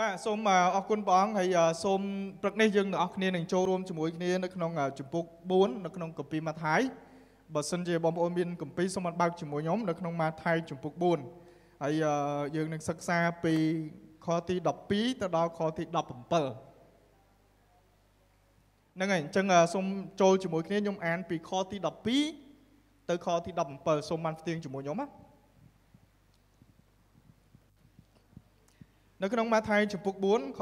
បាទសូមអរគុណព្រះអង្គហើយសូមព្រឹកនេះយើងទាំងអស់គ្នានឹងចូលរួមជាមួយគ្នានៅក្នុងជំពូក4នៅក្នុងគម្ពីរម៉ាថាយបើសិនជាបងប្អូនមានគម្ពីរសូមអត់បើកជាមួយខ្ញុំនៅក្នុងម៉ាថាយជំពូក4ហើយយើងនឹងសិក្សាពីខទី12ទៅដល់ខទី17ហ្នឹងហើយអញ្ចឹងសូមចូលជាមួយគ្នាខ្ញុំអានពីខទី12ទៅខទី17សូមបានផ្ទៀងជាមួយខ្ញុំណា នៅក្នុងម៉ាថាយចំពុក4ខ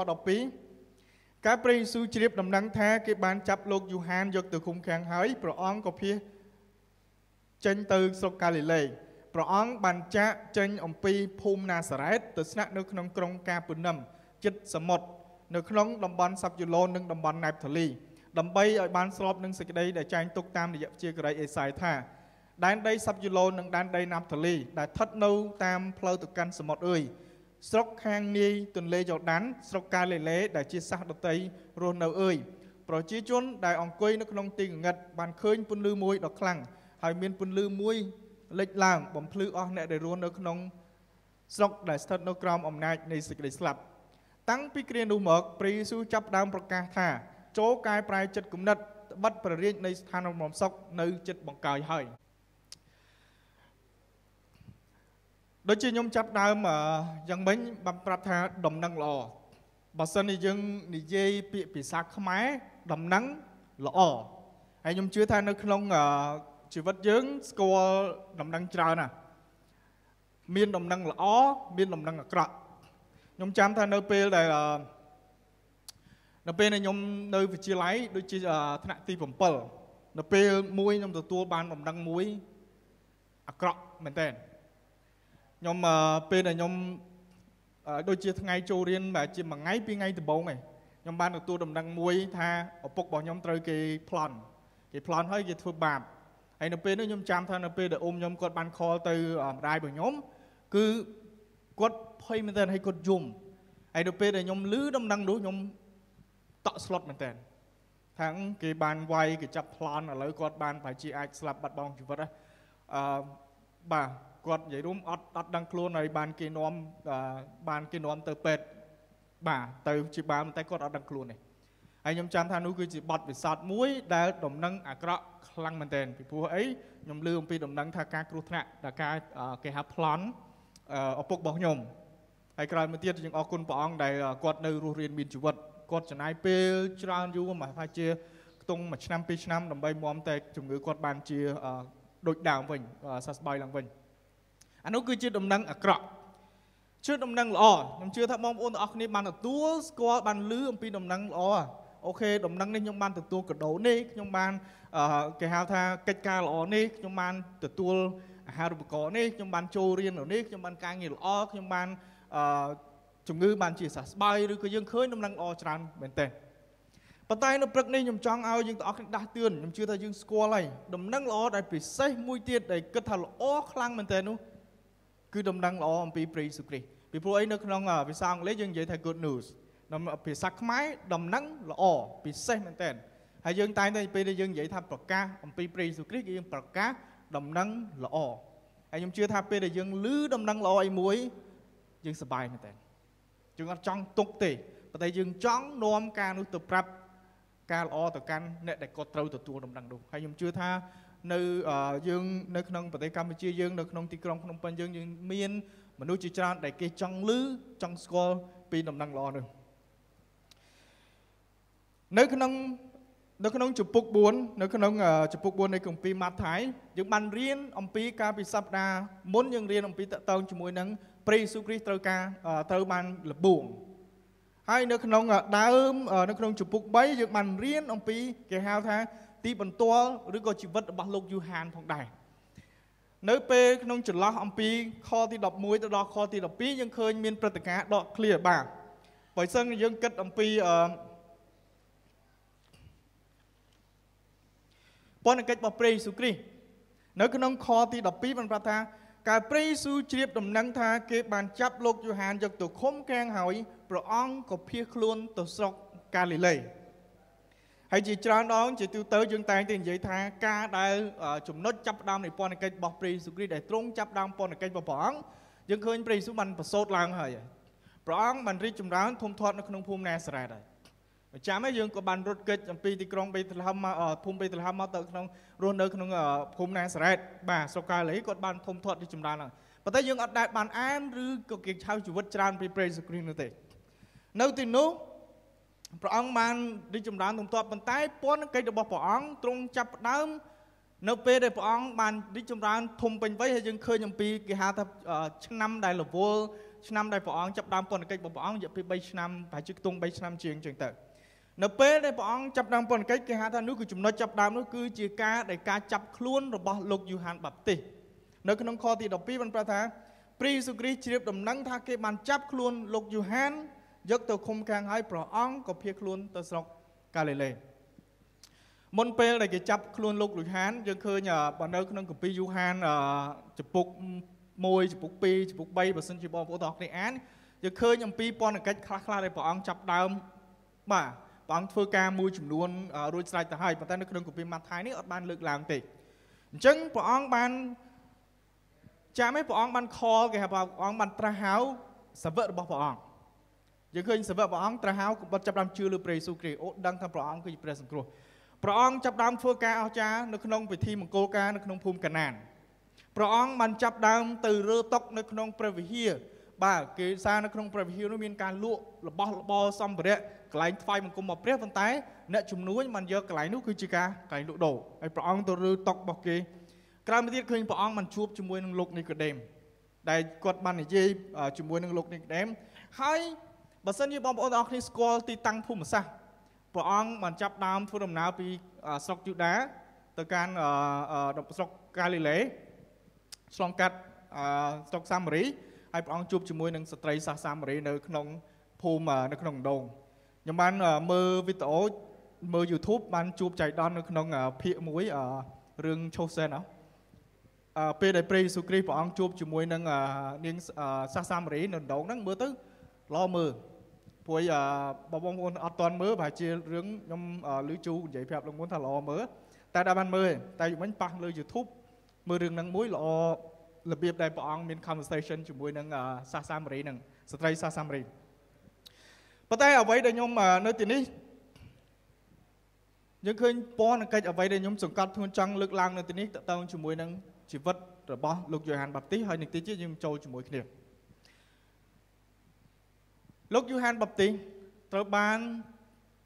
12ការព្រះយេស៊ូវជ្រាបដំណឹងថាគេបានចាប់លោកយូហានយកទៅឃុំឃាំងហើយព្រះអង្គក៏ភៀសចេញទៅស្រុកកាលីលេព្រះអង្គបានចាក់ចេញអំពីភូមិណាសារ៉េតទៅស្នាក់នៅក្នុងក្រុងកាពឺនឹមជិតសមុទ្រនៅក្នុងតំបន់សាប់យូឡូននិងតំបន់ណែបថាលីដើម្បីឲ្យបានស្របនឹងសេចក្តីដែលចែងទុកតាមរយៈជាករីអេសាយថាដែនដីសាប់យូឡូននិងដែនដីណាប់ថាលីដែលស្ថិតនៅតាមផ្លូវទៅកាន់សមុទ្រអើយ ស្រុកខាងនាយទន្លេយ៉ូដាន ស្រុកកាលីលេដែលជាសាសដតីរស់នៅអើយប្រជាជនដែលអង្គុយនៅក្នុងទីងងឹតបានឃើញពន្លឺមួយដ៏ខ្លាំងហើយមានពន្លឺមួយលេចឡើងបំភ្លឺអស់អ្នកដែលរស់នៅក្នុងស្រុកដែលស្ថិតនៅក្រោមអំណាចនៃសេចក្តីស្លាប់តាំងពីគ្រានោះមកព្រះយេស៊ូវចាប់ដើមប្រកាសថាចូលកែប្រែចិត្តគំនិតបិទព្រះរាជនៃស្ថានរំសុកនៅចិត្តបង្កើយហើយ ដូចជាខ្ញុំចាប់ដើមយ៉ាងមិញបានប្រាប់ថាដំណឹងល្អបើសិនជាយើងនិយាយពាក្យភាសាខ្មែរដំណឹងល្អហើយខ្ញុំជឿថានៅក្នុងជីវិតយើងស្គាល់ដំណឹងច្រើនណាមានដំណឹងល្អមានដំណឹងអាក្រក់ខ្ញុំចាំថានៅពេលដែលនៅពេលដែលខ្ញុំនៅវិទ្យាល័យដូចជាថ្នាក់ទី7នៅពេលមួយខ្ញុំទទួលបានដំណឹងមួយអាក្រក់មែនតើ ខ្ញុំពេលដែលខ្ញុំដូចជាថ្ងៃចូលរៀនបែរជាមួយថ្ងៃពីរថ្ងៃដំបូងឯងខ្ញុំបានទទួលដំណឹងមួយថាឪពុករបស់ខ្ញុំត្រូវគេប្លន់គេប្លន់ហើយគេធ្វើបាបហើយនៅពេលនោះខ្ញុំចាំថានៅពេលដែលអ៊ំខ្ញុំគាត់បានខលទៅម្ដាយរបស់ខ្ញុំគឺគាត់ភ័យមែនទែនហើយគាត់យំហើយនៅពេលដែលខ្ញុំឮដំណឹងនោះខ្ញុំតក់ស្លុតមែនទែនថាគេបានវាយគេចាប់ប្លន់ឥឡូវគាត់បានប្រហែលជាអាចស្លាប់បាត់បង់ជីវិតអឺបាទ គាត់និយាយរួមអត់អត់ដឹងខ្លួនហើយបានគេនាំបានគេនាំទៅពេទ្យបាទទៅជាបាលតែគាត់អត់ដឹងខ្លួនទេហើយខ្ញុំចាំថានោះគឺជាបទពិសោធន៍មួយដែលដំណឹងអាក្រក់ខ្លាំងមែនទែនពីព្រោះអីខ្ញុំឮអំពីដំណឹងថាការគ្រោះថ្នាក់ដែលការគេហៅប្លន់ឪពុករបស់ខ្ញុំហើយក្រោយមកទៀតយើងអរគុណព្រះអង្គដែលគាត់នៅរស់រានមានជីវិតគាត់ចំណាយពេលច្រើនយូរមកថាជាខ្ទង់មួយឆ្នាំពីរឆ្នាំដើម្បីមមតែជំងឺគាត់បានជាដូចដើមវិញសះស្បើយឡើងវិញ អានោះគឺជាដំណឹងអាក្រក់ជឿដំណឹងល្អខ្ញុំជឿថាបងប្អូនទាំងអស់គ្នាបានទទួលស្គាល់បានឮអំពីដំណឹងល្អអូខេដំណឹងនេះខ្ញុំបានទទួលកដោនេះខ្ញុំបានគេហៅថាកិច្ចការល្អនេះខ្ញុំបានទទួលអាហារូបករណ៍នេះខ្ញុំបានចូលរៀននៅនេះខ្ញុំបានការងារល្អខ្ញុំបានជំងឺបានជាសះស្បើយឬក៏យើងឃើញដំណឹងល្អច្រើនមែនទេប៉ុន្តែនៅព្រឹកនេះខ្ញុំចង់ឲ្យយើងទាំងអស់គ្នាដាស់តឿនខ្ញុំជឿថាយើងស្គាល់ហើយដំណឹងល្អដែលពិសេសមួយទៀតដែលគិតថាល្អខ្លាំងមែនទេនោះ គឺដំណឹងល្អអំពីព្រះយេស៊ូវគ្រីស្ទពីព្រោះអីនៅក្នុងភាសាអង់គ្លេសយើងនិយាយថា good news ក្នុងភាសាខ្មែរដំណឹងល្អពិសេសមែនតើហើយយើងតែងតែពេលដែលយើងនិយាយថាប្រកាសអំពីព្រះយេស៊ូវគ្រីស្ទគឺយើងប្រកាសដំណឹងល្អហើយខ្ញុំជឿថាពេលដែលយើងឮដំណឹងល្អអីមួយយើងសប្បាយមែនតើយើងអត់ចង់ទុកទេប៉ុន្តែយើងចង់នាំការនោះទៅប្រាប់ការល្អទៅកាន់អ្នកដែលគាត់ត្រូវទទួលដំណឹងនោះហើយខ្ញុំជឿថា នៅយើងនៅក្នុងប្រទេសកម្ពុជាយើងនៅក្នុងទីក្រុងភ្នំពេញយើងយើងមានមនុស្សជាច្រើនដែលគេចង់ឮចង់ស្គាល់ពីដំណឹងល្អនោះនៅក្នុងនៅក្នុងជំពូក4នៅក្នុងជំពូក4នៃគម្ពីរម៉ាថាយយើងបានរៀនអំពីការពិសព្ទាមុនយើងរៀនអំពីតកតងជាមួយនឹងព្រះយេស៊ូវគ្រីស្ទត្រូវការត្រូវបានលបួងហើយនៅក្នុងដើមនៅក្នុងជំពូក3យើងបានរៀនអំពីគេហៅថា ទីបន្ទាល់ឬក៏ជីវិតរបស់លោកយូហានផងដែរនៅពេលក្នុងចន្លោះអំពីខទី11ទៅដល់ខទី12យើងឃើញមានព្រឹត្តិការណ៍ដកឃ្លាបាទបើសិនយើងគិតអំពីអឺពន្ធកិច្ចរបស់ព្រះយេស៊ូវគ្រីស្ទនៅក្នុងខទី12បានប្រាប់ថាកាលព្រះយេស៊ូវជ្រាបដំណឹងថាគេបានចាប់លោកយូហានយកទៅឃុំឃាំងហើយព្រះអង្គក៏ភៀសខ្លួនទៅស្រុកកាលីលេ ហើយជាច្រើនដងជាទូទៅយើងតែងតែនិយាយថាការដែលចំណុចចាប់ផ្ដើមនៃពន្ធកិច្ចរបស់ព្រះយេស៊ូវគ្រីស្ទដែលទ្រង់ចាប់ផ្ដើមពន្ធកិច្ចរបស់ព្រះអង្គយើងឃើញព្រះយេស៊ូវបានប្រសូតឡើងហើយព្រះអង្គបានរីកចម្រើនធំធាត់នៅក្នុងភូមិណាសារ៉េតហើយចាំហើយយើងក៏បានរត់គេចអំពីទីក្រុងបេតលហឹមមកភូមិបេតលហឹមមកទៅក្នុងរស់នៅក្នុងភូមិណាសារ៉េតបាទស្រុកកាលីគាត់បានធំធាត់រីកចម្រើនហើយប៉ុន្តែយើងអត់ដែលបានអានឬក៏គេឆៅជីវិតច្រើនពីព្រះយេស៊ូវគ្រីស្ទនោះទេនៅទីនោះ ព្រះអង្គបានរីកចម្រើនទំទាប់ប៉ុន្តែពន្ធកិច្ចរបស់ព្រះអង្គទ្រង់ចាប់ផ្ដើមនៅពេលដែលព្រះអង្គបានរីកចម្រើនធំពេញវ័យហើយយើងឃើញអំពីគេហៅថាឆ្នាំដែលរវល់ឆ្នាំដែលព្រះអង្គចាប់ដើមពន្ធកិច្ចរបស់ព្រះអង្គរយៈពេល3ឆ្នាំប្រហែលជាខ្ទង់3ឆ្នាំជាងចឹងទៅនៅពេលដែលព្រះអង្គចាប់ដើមពន្ធកិច្ចគេហៅថានោះគឺចំណុចចាប់ដើមនោះគឺជាការដែលការចាប់ខ្លួនរបស់លោកយូហានបាប់ទីសនៅក្នុងខទី12បានប្រាប់ថាព្រះយេស៊ូវគ្រីស្ទជ្រាបដំណឹងថាគេបានចាប់ខ្លួនលោកយូហាន យកទៅឃុំឃាំងហើយព្រះអង្គក៏ភៀសខ្លួនទៅស្រុកកាលីលេមុនពេលដែលគេចាប់ខ្លួនលោកលូហានយើងឃើញបើនៅក្នុងគម្ពីរយូហានចំពុក1ចំពុក2ចំពុក3បើសិនជាបងប្អូនទាំងអស់គ្នាអានយើងឃើញអំពីពន្ធកិច្ចខ្លះខ្លះដែលព្រះអង្គចាប់ដើមបាទព្រះអង្គធ្វើការមួយចំនួនរួចស្រេចទៅហើយប៉ុន្តែនៅក្នុងគម្ពីរម៉ាថាយនេះអត់បានលើកឡើងទេអញ្ចឹងព្រះអង្គបានចាំឯងព្រះអង្គបានខលគេហៅព្រះអង្គបានត្រាស់ហៅសាវករបស់ព្រះអង្គ យើងឃើញសាវកព្រះអង្គត្រាស់ហៅក៏បាត់ចាប់ដើមជឿលើព្រះយេស៊ូវគ្រីស្ទអូដឹងថាព្រះអង្គគឺជាព្រះសង្គ្រោះព្រះអង្គចាប់ដើមធ្វើការអស្ចារ្យនៅក្នុងពិធីមង្គលការនៅក្នុងភូមិកាណានព្រះអង្គបានចាប់ដើមទៅរើតុកនៅក្នុងព្រះវិហារបាទគេសារនៅក្នុងព្រះវិហារនោះមានការលក់របស់របរសម្ភារៈកន្លែងថ្វាយបង្គំមកព្រះប៉ុន្តែអ្នកជំនួញបានយកកន្លែងនោះគឺជាការកន្លែងលក់ដូរហើយព្រះអង្គទៅរើតុករបស់គេក្រោយមកទៀតឃើញព្រះអង្គបានជួបជាមួយនឹងលោកនីកូដេមដែលគាត់បាននិយាយជាមួយនឹងលោកនីកូដេមហើយ បើសិនជាបងប្អូនទាំងអស់គ្នាស្គាល់ទីតាំងភូមិសាស្ត្រព្រះអង្គបានចាប់ដើមធ្វើដំណើរពីស្រុកយូដាទៅកាន់ស្រុកកាលីលេឆ្លងកាត់ស្រុកសាមារីហើយព្រះអង្គជួបជាមួយនឹងស្ត្រីសាសសាមារីនៅក្នុងភូមិនៅក្នុងដងខ្ញុំបានមើលវីដេអូមើល YouTube បានជួបចៃដន្យនៅក្នុងភាគមួយរឿងឈូសែនអឺពេលដែលព្រះយេស៊ូវគ្រីស្ទព្រះអង្គជួបជាមួយនឹងនាងសាសសាមារីនៅដងហ្នឹងមើលទៅល្អមើល ព្រោះបងប្អូនអត់ទាន់មើលប្រហែលជារឿងខ្ញុំឮជូនិយាយប្រាប់លោកមុនថាល្អមើលតែដល់បានមើលតែមិញប៉ះលើ YouTube មើលរឿងហ្នឹងមួយល្អរបៀបដែលព្រះអង្គមាន conversation ជាមួយនឹងសាសសាមារីនឹងស្ត្រីសាសសាមារីប៉ុន្តែអ្វីដែលខ្ញុំនៅទីនេះយើងឃើញពណ៌នឹងកិច្ចអ្វីដែលខ្ញុំសង្កត់ធ្ងន់ចង់លើកឡើងនៅទីនេះតទៅជាមួយនឹងជីវិតរបស់លោកយូហានបាប់ទីហើយនឹងទីទៀតយើងចូលជាមួយគ្នា លោកយូហានបាប់ទីត្រូវបាន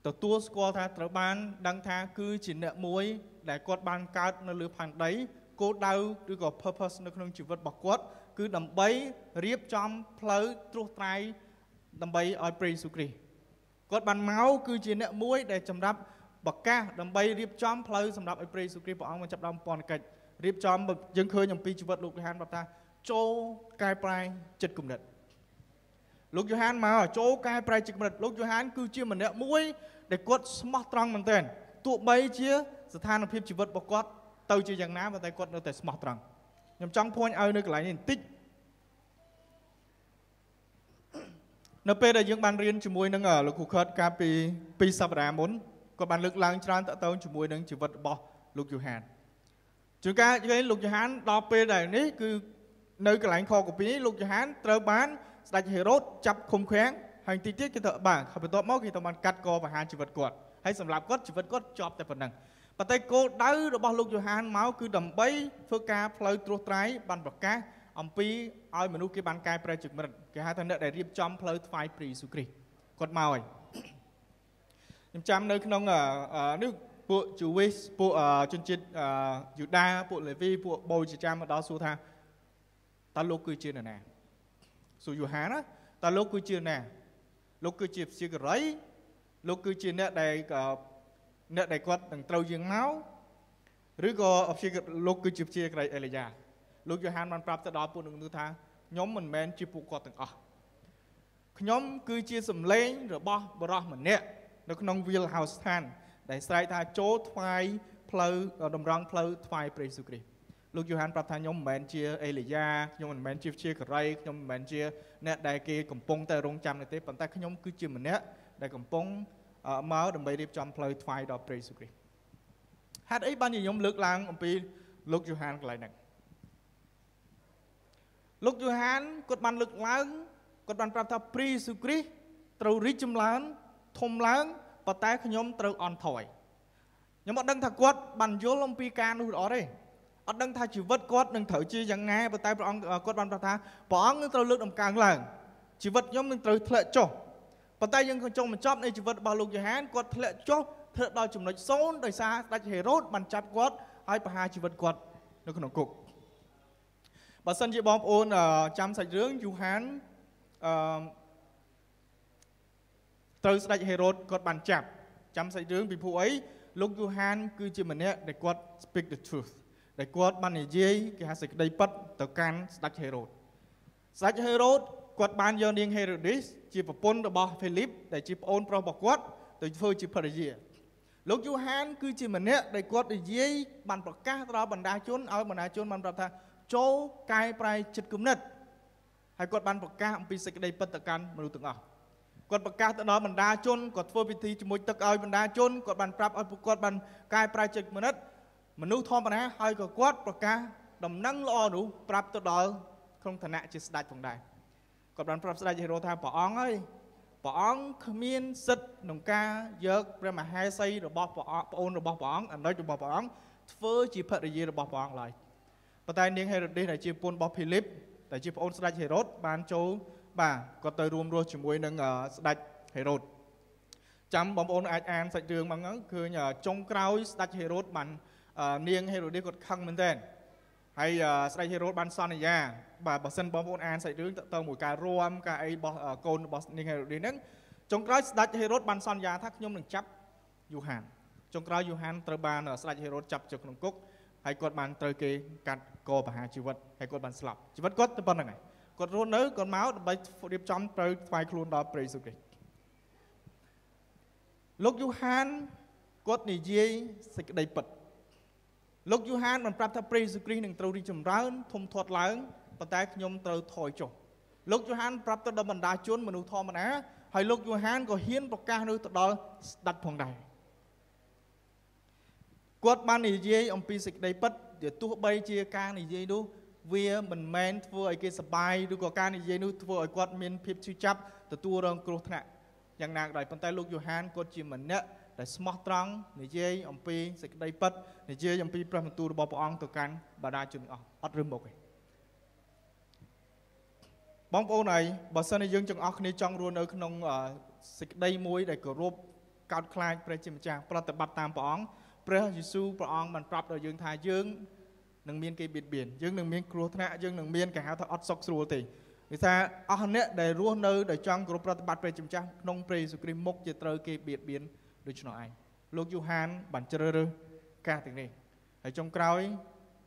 ទទួលស្គាល់ថាត្រូវបាន ដឹងថាគឺជាអ្នកមួយ ដែលគាត់បានកើតនៅលើផែនដីគោលដៅឬក៏ purpose នៅក្នុងជីវិតរបស់គាត់ គឺដើម្បីរៀបចំផ្លូវត្រួសត្រាយដើម្បីឲ្យព្រះយេស៊ូវគ្រីស្ទគាត់បានមកគឺជាអ្នកមួយដែលសម្រាប់បកាសដើម្បីរៀបចំផ្លូវសម្រាប់ឲ្យព្រះយេស៊ូវគ្រីស្ទព្រះអង្គបានចាប់ដើមពន្ធកិច្ចរៀបចំយើងឃើញអំពីជីវិតលោកយូហានប្រាប់ថាចូលកែប្រែចិត្តគំនិត លោកយូហានមកចូលកែប្រែចិត្តគំនិតលោកយូហានគឺជាម្នាក់មួយដែលគាត់ស្មោះត្រង់មែនទែនទោះបីជាស្ថានភាពជីវិតរបស់គាត់ទៅជាយ៉ាងណាប៉ុន្តែគាត់នៅតែស្មោះត្រង់ខ្ញុំចង់ភួញឲ្យនៅកន្លែងនេះបន្តិចនៅពេលដែលយើងបានរៀនជាមួយនឹងលោកគ្រូខតកាលពី2សប្តាហ៍មុនគាត់បានលើកឡើងច្រើនតទៅជាមួយនឹងជីវិតរបស់លោកយូហានជួនកាលយើងលោកយូហានដល់ពេលដែលនេះគឺនៅកន្លែងខកពីនេះលោកយូហានត្រូវបាន ស្ដេចហេរ៉ូតចាប់ឃុំឃាំងហើយទីទៀតគេទៅបាទបន្ទាប់មកគេទៅបានកាត់កបហាជីវិតគាត់ហើយសម្រាប់គាត់ជីវិតគាត់ជាប់តែប៉ុណ្ណឹងប៉ុន្តែគោលដៅរបស់លោកយូហានមកគឺដើម្បីធ្វើការផ្លូវត្រួសត្រាយបានប្រកាសអំពីឲ្យមនុស្សគេបានកែប្រែជីវិតគេហៅថាអ្នកដែលរៀបចំផ្លូវថ្វាយព្រះយេស៊ូវគ្រីស្ទគាត់មកហើយខ្ញុំចាំនៅក្នុងនេះពួក Jewish ពួកជនជាតិយូដាពួកលេវីពួកបូជាចាំមកដល់សួរថាតើលោកគឺជានរណា សួរយូហានណាតើលោកគឺជាណាលោកគឺជាព្យាករ័យលោកគឺជាអ្នកដែលអ្នកដែលគាត់នឹងត្រូវយើងមកឬក៏ព្យាលោកគឺជាព្យាករ័យអេលីយ៉ាលោកយូហានបានប្រាប់ទៅដល់ពួកនឹងថាខ្ញុំមិនមែនជាពួកគាត់ទាំងអស់ខ្ញុំគឺជាសម្លេងរបស់បរោះម្នាក់នៅក្នុង wheelhouse ស្ថានដែលស្រែកថាចូលថ្វាយផ្លូវតម្រង់ផ្លូវថ្វាយព្រះយេស៊ូវគ្រីស្ទ លោកយូហានប្រាប់ថាខ្ញុំមិនមែនជាអេលីយ៉ាខ្ញុំមិនមែនជាជាករីខ្ញុំមិនមែនជាអ្នកដែលគេកំពុងតែរងចាំនេះទេប៉ុន្តែខ្ញុំគឺជាម្នាក់ដែលកំពុងមកដើម្បីរៀបចំផ្លូវថ្វាយដល់ព្រះយេស៊ូវគ្រីស្ទហេតុអីបានជាខ្ញុំលើកឡើងអំពីលោកយូហានកន្លែងហ្នឹងលោកយូហានគាត់បានលើកឡើងគាត់បានប្រាប់ថាព្រះយេស៊ូវគ្រីស្ទត្រូវរីកចម្រើនធំឡើងប៉ុន្តែខ្ញុំត្រូវអន់ថយខ្ញុំអត់ដឹងថាគាត់បានយល់អំពីការនោះល្អទេ អត់ដឹងថាជីវិតគាត់នឹងត្រូវជាយ៉ាងណាប៉ុន្តែព្រះអង្គគាត់បានប្រាប់ថាព្រះអង្គនឹងត្រូវលើកដំកើងឡើងជីវិតខ្ញុំនឹងត្រូវធ្លាក់ចុះប៉ុន្តែយើងក៏ចង់បញ្ចប់នៃជីវិតរបស់លោកយ៉ូហានគាត់ធ្លាក់ចុះធ្វើដល់ចំណុចសូន្យដោយសារស្ដេចហេរ៉ូតបានចាប់គាត់ហើយប្រហារជីវិតគាត់នៅក្នុងគុកបើសិនជាបងប្អូនចាំសាច់រឿងយូហានអឺត្រូវស្ដេចហេរ៉ូតគាត់បានចាប់ចាំសាច់រឿងពីព្រោះអីលោកយូហាន គឺជាម្នាក់ដែលគាត់ speak the truth ដែលគាត់បាននិយាយគេហៅសេចក្តីពិតទៅកាន់ស្ដេចហេរ៉ូតស្ដេចហេរ៉ូតគាត់បានយកនាងហេរ៉ូឌីសជាប្រពន្ធរបស់ហ្វេលីបដែលជាប្អូនប្រុសរបស់គាត់ទៅធ្វើជាភរិយាលោកយូហាន គឺជាម្នាក់ដែលគាត់និយាយបានប្រកាសទៅដល់បណ្ដាជនឲ្យបណ្ដាជនបានប្រាប់ថាចូលកែប្រែចិត្តគំនិតហើយគាត់បានប្រកាសអំពីសេចក្តីពិតទៅកាន់មនុស្សទាំងអស់គាត់ប្រកាសទៅដល់បណ្ដាជនគាត់ធ្វើពិធីជាមួយទឹកឲ្យបណ្ដាជនគាត់បានប្រាប់ឲ្យពួកគាត់បានកែប្រែចិត្តគំនិត មនុស្សធម្មតាហើយក៏គាត់ប្រកាសដំណឹងល្អនោះប្រាប់ទៅដល់ក្នុងឋានៈជាស្ដេចផងដែរគាត់បានប្រាប់ស្ដេចហេរ៉ូថាព្រះអង្គហើយព្រះអង្គគ្មានសិទ្ធិក្នុងការយកព្រះមហេសីរបស់ព្រះអង្គប្អូនរបស់ព្រះអង្គអនុជរបស់ព្រះអង្គធ្វើជាភរិយារបស់ព្រះអង្គឡើយប៉ុន្តែនាងហេរ៉ូឌីសដែលជាប្រពន្ធរបស់ភីលីបដែលជាប្អូនស្ដេចហេរ៉ូតបានចូលបាទគាត់ទៅរួមរស់ជាមួយនឹងស្ដេចហេរ៉ូតចាំបងប្អូនអាចអានសាច់រឿងមកហ្នឹងឃើញចុងក្រោយស្ដេចហេរ៉ូតបាន នាងហេរ៉ូឌីសគាត់ខឹងមែនទែនហើយស្ដេចហេរ៉ូតបានសន្យាបាទបើសិនបងប្អូនអានសាច់រឿងទៅមួយការរួមការអីរបស់កូនរបស់នាងហេរ៉ូឌីសហ្នឹងចុងក្រោយស្ដេចហេរ៉ូតបានសន្យាថាខ្ញុំនឹងចាប់យូហានចុងក្រោយយូហានត្រូវបានស្ដេចហេរ៉ូតចាប់ចូលក្នុងគុកហើយគាត់បានត្រូវគេកាត់កបហាជីវិតហើយគាត់បានស្លាប់ជីវិតគាត់ទៅប៉ុណ្្នឹងហើយគាត់រស់នៅគាត់មកដើម្បីរៀបចំត្រូវថ្វាយខ្លួនដល់ព្រះយេស៊ូវគ្រីស្ទលោកយូហានគាត់និយាយសេចក្តីពិត លោកយូហានបានប្រាប់ថាព្រះយេស៊ូវគ្រីស្ទនឹងត្រូវរីកចម្រើនធំធាត់ឡើងប៉ុន្តែខ្ញុំត្រូវថយចុះលោកយូហានប្រាប់ទៅដល់បណ្ដាជនមនុស្សធម្មតាហើយលោកយូហានក៏ហ៊ានប្រកាសនោះទៅដល់ស្ដេចផងដែរគាត់បាននិយាយអំពីសេចក្តីពិតដែលទោះបីជាការនិយាយនោះវាមិនមែនធ្វើឲ្យគេសប្បាយឬក៏ការនិយាយនោះធ្វើឲ្យគាត់មានភាពឈឺចាប់ទទួលរងគ្រោះថ្នាក់យ៉ាងណាក៏ដោយប៉ុន្តែលោកយូហានគាត់ជាម្នាក់ ដែលស្មោះត្រង់និយាយអំពីសេចក្តីពិតនិយាយអំពីព្រះបន្ទូលរបស់ព្រះអង្គទៅកាន់បាតាជនអស់អត់រឹមមុខទេបងប្អូនហើយបើសិនជាយើងទាំងអស់គ្នាចង់រស់នៅក្នុងសេចក្តីមួយដែលគោរពកោតខ្លាចព្រះជាម្ចាស់ប្រតិបត្តិតាមព្រះអង្គព្រះយេស៊ូវព្រះអង្គបានប្រាប់ដល់យើងថាយើងនឹងមានគេបៀតបៀនយើងនឹងមានគ្រោះថ្នាក់យើងនឹងមានគេហៅថាអត់សុខស្រួលទេវាថាអស់អ្នកដែលរស់នៅដែលចង់គោរពប្រតិបត្តិព្រះជាម្ចាស់ក្នុងព្រះយេស៊ូវគ្រីស្ទមុខជាត្រូវគេបៀតបៀន ដូច្នោះឯងលោកយូហានបានជ្រើសរើសការទាំងនេះហើយចុងក្រោយ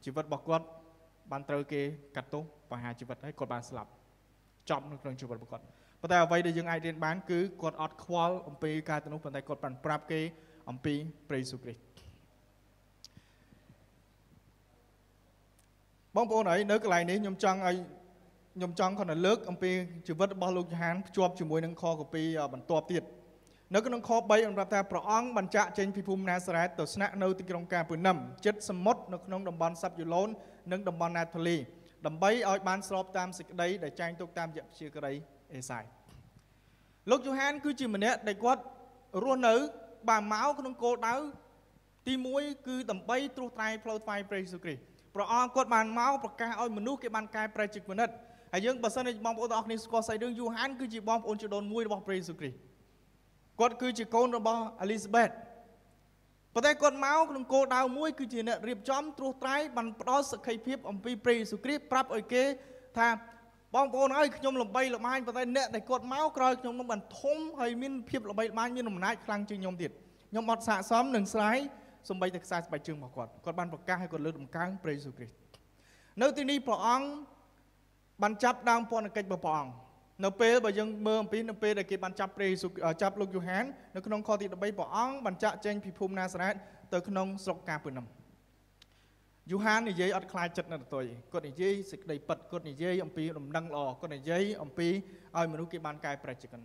ជីវិតរបស់គាត់បានត្រូវគេកាត់ទោសបង្ហាជីវិតហើយគាត់បានស្លាប់ចប់នៅក្នុងជីវិតរបស់គាត់ប៉ុន្តែអ្វីដែលយើងអាចរៀនបានគឺគាត់អត់ខ្វល់អំពីការទៅនោះប៉ុន្តែគាត់បានប្រាប់គេអំពីព្រះយេស៊ូវគ្រីស្ទបងប្អូនអីនៅកន្លែងនេះខ្ញុំចង់ឲ្យខ្ញុំចង់គាត់លើកអំពីជីវិតរបស់លោកយូហានភ្ជាប់ជាមួយនឹងខកពីបន្ទាប់ទៀត នៅក្នុងខ3បានប្រាប់ថាព្រះអង្គបានចាក់ចេញពីភូមិណាសារ៉េតទៅស្នាក់នៅទីក្រុងកាពឺនឹមចិត្តសមុទ្រនៅក្នុងតំបន់សាប់យូឡូននិងតំបន់ណាថាលីដើម្បីឲ្យបានស្របតាមសេចក្តីដែលចែងទុកតាមយៈជាក្តីអេសាយលោកយូហានគឺជាម្នាក់ដែលគាត់រស់នៅបានមកក្នុងគោលដៅទី1គឺដើម្បីត្រួសត្រាយផ្លូវថ្វាយព្រះយេស៊ូវគ្រីស្ទព្រះអង្គគាត់បានមកប្រកាសឲ្យមនុស្សគេបានកែប្រែចិត្តគំនិតហើយយើងបើសិនជាបងប្អូនទាំងអស់គ្នាស្គាល់ស្អីរឿងយូហានគឺជាបងប្អូនជីដូនមួយរបស់ព្រះយេស៊ូវគ្រីស្ទ គាត់គឺជាកូនរបស់អេលីសាបេតប៉ុន្តែគាត់មកក្នុងគោលដៅមួយគឺជាអ្នករៀបចំត្រួសត្រាយបានផ្ដល់សក្ខីភាពអំពីព្រះយេស៊ូវគ្រីស្ទប្រាប់ឲ្យគេថាបងប្អូនអើយខ្ញុំល្បីល្បាញប៉ុន្តែអ្នកដែលគាត់មកក្រោយខ្ញុំនឹងបានធំហើយមានភាពល្បីល្បាញមានអំណាចខ្លាំងជាងខ្ញុំទៀតខ្ញុំអត់ស័កសមនឹងស្រ័យសំបីតែខ្សែស្បែកជើងរបស់គាត់គាត់បានប្រកាសឲ្យគាត់លើកដំកើងព្រះយេស៊ូវគ្រីស្ទនៅទីនេះព្រះអង្គបានចាប់ដើមពន្ធកិច្ចរបស់ព្រះអង្គ នៅពេលបើយើងមើលអំពីនៅពេលដែលគេបានចាប់ព្រះយេស៊ូវចាប់លោកយូហាននៅក្នុងខទី13ព្រះអង្គបានចាក់ចែងពីភូមិណាសារ៉េតទៅក្នុងស្រុកកាពឺនឹមយូហាននិយាយអត់ខ្លាចចិត្តនៅទៅគាត់និយាយសេចក្តីពិតគាត់និយាយអំពីដំណឹងល្អគាត់និយាយអំពីឲ្យមនុស្សគេបានកែប្រែចិត្ត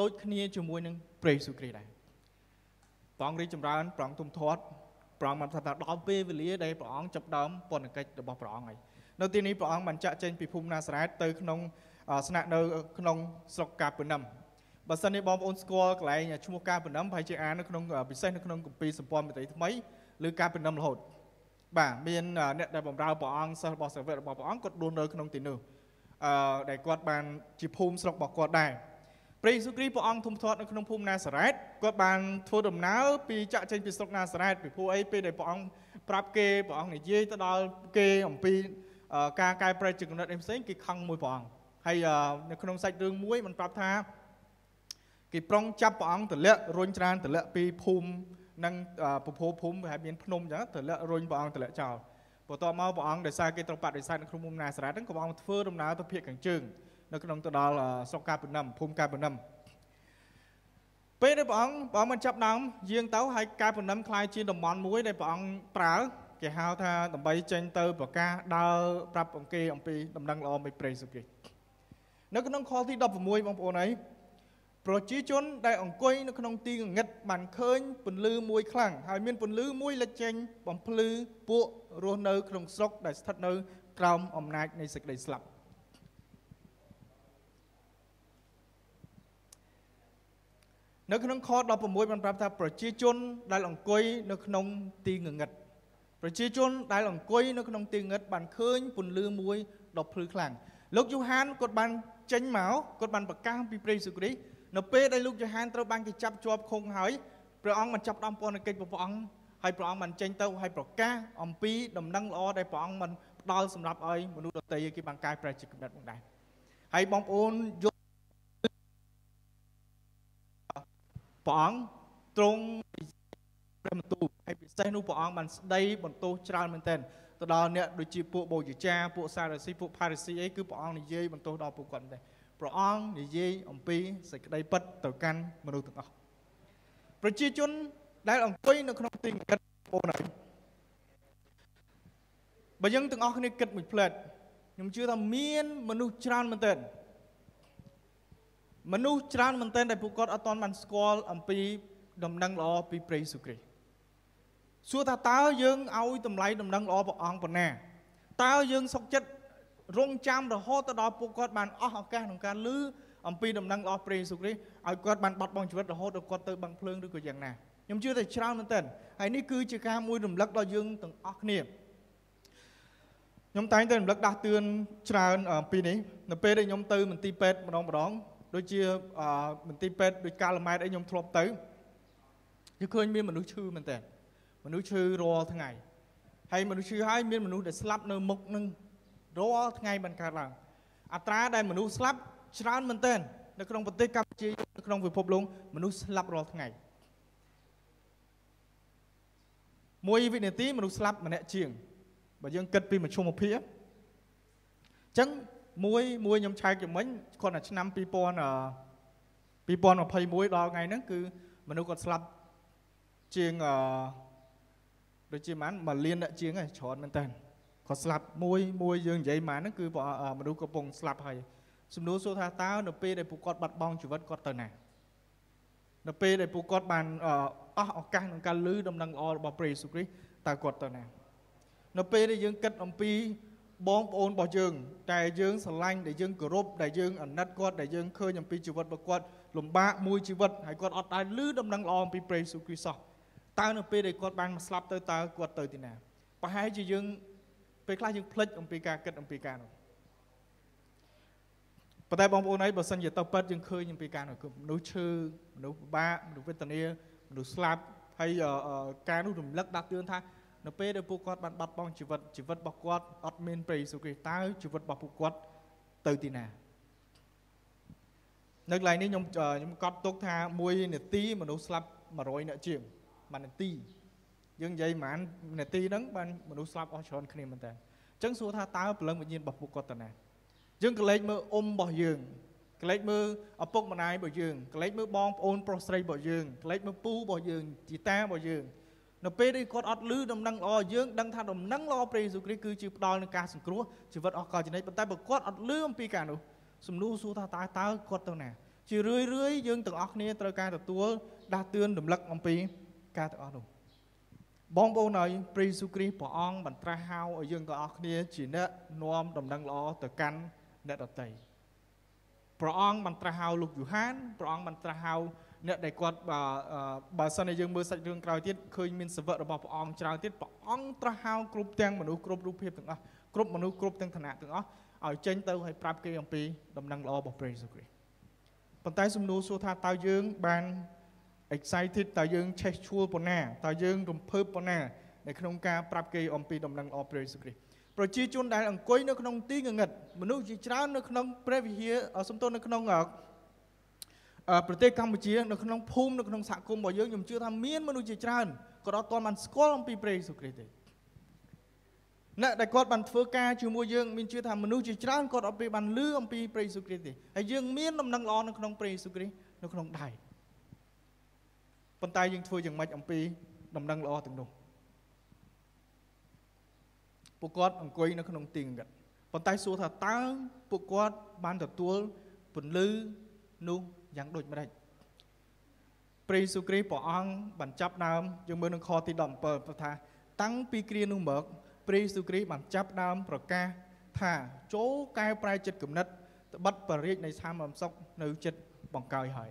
ដូចគ្នាជាមួយនឹងព្រះយេស៊ូវគ្រីស្ទដែរព្រះអង្គរីចម្រើនព្រះអង្គទុំធាត់ព្រះអង្គបានថាដល់ពេលវេលាដែលព្រះអង្គចាប់ដើមពន្ធកិច្ចរបស់ព្រះអង្គហើយនៅទីនេះព្រះអង្គបានចាក់ចែងពីភូមិណាសារ៉េតទៅក្នុង ស្នាក់នៅក្នុងស្រុកកាពឺនឹមបើសិននេះបងប្អូនស្គាល់កន្លែងឈ្មោះកាពឺនឹមប្រហែលជាអាននៅក្នុងពិសេសនៅក្នុងគម្ពីរសម្ព័ន្ធមេត្រីថ្មីឬកាពឺនឹមរហូតបាទមានអ្នកដែលបម្រើព្រះអង្គសិស្សរបស់សាវករបស់ព្រះអង្គគាត់ដួលនៅក្នុងទីនោះអឺដែលគាត់បានជាភូមិស្រុករបស់គាត់ដែរព្រះយេស៊ូវគ្រីស្ទព្រះអង្គធំធាត់នៅក្នុងភូមិណាសារ៉េតគាត់បានធ្វើដំណើរពីចាក់ចេញពីស្រុកណាសារ៉េតពីព្រោះអីពេលដែលព្រះអង្គប្រាប់គេព្រះអង្គនិយាយទៅដល់គេអំពីការកែប្រែចំណុចផ្សេងគេខឹងមួយព្រះអង្គ ហើយនៅក្នុងសាច់រឿងមួយมันប្រាប់ថាគេប្រុងចាប់ព្រះអង្គទម្លាក់រុញច្រានទម្លាក់ពីភូមិនិងពពោភូមិហើយមានភ្នំអញ្ចឹងទម្លាក់រុញព្រះអង្គទម្លាក់ចោលបន្ទាប់មកព្រះអង្គដោយសារគេត្រូវបដិសេធនៅក្នុងភូមិណាសារ៉ាតហ្នឹងក៏ព្រះអង្គធ្វើដំណើរទៅភៀកខាងជើងនៅក្នុងទៅដល់ស្រុកកាពនឹមភូមិកាពនឹមពេលដែលព្រះអង្គព្រះអង្គបានចាប់ដើមយាងទៅហើយកាពនឹមคล้ายជាតំបន់មួយដែលព្រះអង្គប្រើគេហៅថាដើម្បីចេញទៅប្រកាសដើរប្រាប់អង្គគេអំពីដំណឹងល្អនៃព្រះយេស៊ូវគ្រីស្ទ នៅក្នុងខទី16បងប្អូនអីប្រជាជនដែលអង្គុយនៅក្នុងទីងងឹតបានឃើញពន្លឺមួយខ្លាំងហើយមានពន្លឺមួយលេចចេញបំភ្លឺពួករស់នៅក្នុងស្រុកដែលស្ថិតនៅក្រោមអំណាចនៃសេចក្តីស្លាប់នៅក្នុងខ16បានប្រាប់ថាប្រជាជនដែលអង្គុយនៅក្នុងទីងងឹតប្រជាជនដែលអង្គុយនៅក្នុងទីងឹតបានឃើញពន្លឺមួយដ៏ភ្លឺខ្លាំងលោកយូហានគាត់បាន ចេញមកគាត់បានប្រកាសពីព្រះយេស៊ូវគ្រីស្ទនៅពេលដែលលោកយូហានត្រូវបានគេចាប់ជាប់ឃុំហើយព្រះអង្គបានចាប់ដំពន្ធកិច្ចព្រះអង្គហើយព្រះអង្គបានចេញទៅហើយប្រកាសអំពីដំណឹងល្អដែលព្រះអង្គបានផ្ដល់សម្រាប់ឲ្យមនុស្សដទៃគេបានកែប្រែជាកំណត់មកដែរហើយបងប្អូនយល់ព្រះអង្គទ្រង់ព្រះបន្ទូលហើយពិសេសនោះព្រះអង្គបានស្ដីបន្ទោសច្រើនមែនទែន ទៅដល់អ្នកដូចជាពួកបូជាចាពួកសារ៉ាស៊ីពួកផារីស៊ីអីគឺព្រះអង្គនិយាយបន្ទោសដល់ពួកគាត់មែនទេព្រះអង្គនិយាយអំពីសេចក្តីពិតទៅកាន់មនុស្សទាំងអស់ប្រជាជនដែលអង្គុយនៅក្នុងទីងឹតបងប្អូនបើយើងទាំងអស់គ្នាគិតមួយផ្លែតខ្ញុំជឿថាមានមនុស្សច្រើនមែនទែនមនុស្សច្រើនមែនទែនដែលពួកគាត់អត់ទាន់បានស្គាល់អំពីដំណឹងល្អពីព្រះយេស៊ូវគ្រីស្ទ សួរថាតើយើងឲ្យតម្លៃដំណឹងល្អព្រះអង្គប៉ុណ្ណាតើយើងសុខចិត្តរងចាំរហូតទៅដល់ពួកគាត់បានអស់ឱកាសក្នុងការលឺអំពីដំណឹងរបស់ព្រះយេស៊ូវគ្រីស្ទឲ្យគាត់បានបាត់បង់ជីវិតរហូតដល់គាត់ទៅបឹងភ្លើងឬក៏យ៉ាងណាខ្ញុំជឿថាច្រើនមែនទែនហើយនេះគឺជាការមួយរំលឹកដល់យើងទាំងអស់គ្នាខ្ញុំតែងតែរំលឹកដាស់តឿនច្រើនអំពីនេះនៅពេលដែលខ្ញុំទៅមន្ទីរពេទ្យម្ដងម្ដងដូចជាមន្ទីរពេទ្យដូចកាលម៉ែតអីខ្ញុំធ្លាប់ទៅគឺឃើញមានមនុស្សឈឺមែនតើ មនុស្សឈឺរាល់ថ្ងៃហើយមនុស្សឈឺហើយមានមនុស្សដែលស្លាប់នៅមុខនឹងរាល់ថ្ងៃបានកើតឡើងអត្រាដែលមនុស្សស្លាប់ច្រើនមែនទែននៅក្នុងប្រទេសកម្ពុជានៅក្នុងពិភពលោកមនុស្សស្លាប់រាល់ថ្ងៃមួយវិនាទីមនុស្សស្លាប់ម្នាក់ជាងបើយើងគិតពីមជ្ឈមភាគអញ្ចឹងមួយមួយខ្ញុំឆែកជំនាញគាត់តែឆ្នាំ2000 2021ដល់ថ្ងៃហ្នឹងគឺមនុស្សគាត់ស្លាប់ជាងអឺ ដូចជាមិនមួយលានអ្នកជាងហ្នឹងច្រើនមែនតើគាត់ស្លាប់មួយមួយយើងនិយាយមកហ្នឹងគឺមនុស្សកំពុងស្លាប់ហើយសំណួរសួរថាតើនៅពេលដែលពួកគាត់បាត់បង់ជីវិតគាត់ទៅណានៅពេលដែលពួកគាត់បានអស់ឱកាសក្នុងការលឺដំណឹងល្អរបស់ព្រះយេស៊ូវគ្រីស្ទតើគាត់ទៅណានៅពេលដែលយើងគិតអំពីបងប្អូនរបស់យើងតែយើងស្រឡាញ់ដែលយើងគោរពដែលយើងអាណិតគាត់ដែលយើងឃើញអំពីជីវិតរបស់គាត់លំបាកមួយជីវិតហើយគាត់អត់ដែលឮដំណឹងល្អអំពីព្រះយេស៊ូវគ្រីស្ទសោះ តើនៅពេលដែលគាត់បានស្លាប់ទៅតើគាត់ទៅទីណាប្រហែលជាយើងពេលខ្លះយើងភ្លេចអំពីការគិតអំពីការនោះប៉ុន្តែបងប្អូនអីបើសិនជាទៅប៉ិតយើងឃើញអំពីការនោះគឺមនុស្សឈឺមនុស្សពិបាកមនុស្សវេទនាមនុស្សស្លាប់ហើយការនោះរំលឹកដាស់តឿនថានៅពេលដែលពួកគាត់បានបាត់បង់ជីវិតជីវិតរបស់គាត់អត់មានព្រះយេស៊ូវគ្រីស្ទតើជីវិតរបស់ពួកគាត់ទៅទីណានៅកន្លែងនេះខ្ញុំខ្ញុំកត់ទុកថា1នាទីមនុស្សស្លាប់100នាក់ជាង 1នាទីយើងនិយាយប្រហែលនាទីហ្នឹងបានមនុស្សស្លាប់អស់ច្រើនគ្នាមែនតើអញ្ចឹងសួរថាតើព្រលឹងវិញ្ញាណរបស់ពួកគាត់ទៅណាយើងក៏លេចមើលអ៊ំរបស់យើងក៏លេចមើលឪពុកម្ដាយរបស់យើងក៏លេចមើលបងប្អូនប្រុសស្រីរបស់យើងក៏លេចមើលពូរបស់យើងជីតារបស់យើងនៅពេលដែលគាត់អត់លឺដំណឹងល្អយើងដឹងថាដំណឹងល្អព្រះយេស៊ូវគ្រីស្ទគឺជាផ្ដល់នឹងការសង្គ្រោះជីវិតអស់កលចំណេញប៉ុន្តែបើគាត់អត់លឺអំពីការនោះសំណួរសួរថាតើតើគាត់ទៅណាជារឿយរឿយយើងទាំងអស់គ្នាត្រូវការទទួលដាស់តឿនរំលឹកអំពី ការទាំងអស់នោះបងប្អូនហើយព្រះយេស៊ូវគ្រីស្ទព្រះអង្គបានត្រាស់ហៅឲ្យយើងទាំងអស់គ្នាជាអ្នកនាំដំណឹងល្អទៅកាន់អ្នកដទៃព្រះអង្គបានត្រាស់ហៅលោកយូហានព្រះអង្គបានត្រាស់ហៅអ្នកដែលគាត់បើបើសិនជាយើងមើលសាច់រឿងក្រោយទៀតឃើញមានសវៈរបស់ព្រះអង្គច្រើនទៀតព្រះអង្គត្រាស់ហៅគ្រប់ទាំងមនុស្សគ្រប់រូបភាពទាំងអស់គ្រប់មនុស្សគ្រប់ទាំងឋានៈទាំងអស់ឲ្យចេញទៅឲ្យប្រាប់គេអំពីដំណឹងល្អរបស់ព្រះយេស៊ូវគ្រីស្ទប៉ុន្តែសំណួរសួរថាតើយើងបាន excited តើយើងឆេះឈួលប៉ុណ្ណាតើយើងរំភើបប៉ុណ្ណានៅក្នុងការប្រាប់គេអំពីដំណឹងល្អព្រះយេស៊ូវគ្រីស្ទប្រជាជនដែលអង្គុយនៅក្នុងទីងងឹតមនុស្សជាច្រើននៅក្នុងព្រះវិហារសំទោសនៅក្នុងប្រទេសកម្ពុជានៅក្នុងភូមិនៅក្នុងសហគមន៍របស់យើងខ្ញុំជឿថាមានមនុស្សជាច្រើនក៏អត់ទាន់បានស្គាល់អំពីព្រះយេស៊ូវគ្រីស្ទទេអ្នកដែលគាត់បានធ្វើការជាមួយយើងមានជឿថាមនុស្សជាច្រើនគាត់អត់ពេលបានលឺអំពីព្រះយេស៊ូវគ្រីស្ទទេហើយយើងមានដំណឹងល្អនៅក្នុងព្រះយេស៊ូវគ្រីស្ទនៅក្នុងដៃ ប៉ុន្តែយើងធ្វើយ៉ាងម៉េចអំពីដំណឹងល្អទាំងនោះពួកគាត់អង្គុយនៅក្នុងទីងងឹតប៉ុន្តែសួរថាតើពួកគាត់បានទទួលពន្លឺនោះយ៉ាងដូចម្ដេចព្រះយេស៊ូវគ្រីស្ទព្រះអង្គបានចាប់ដើមយើងមើលក្នុងខទី17ព្រោះថាតាំងពីគ្រានោះមកព្រះយេស៊ូវគ្រីស្ទបានចាប់ដើមប្រកាសថាចូលកែប្រែចិត្តគំនិតត្បិតបរិយានៃសាមរំសុកនៅចិត្តបង្កើយហើយ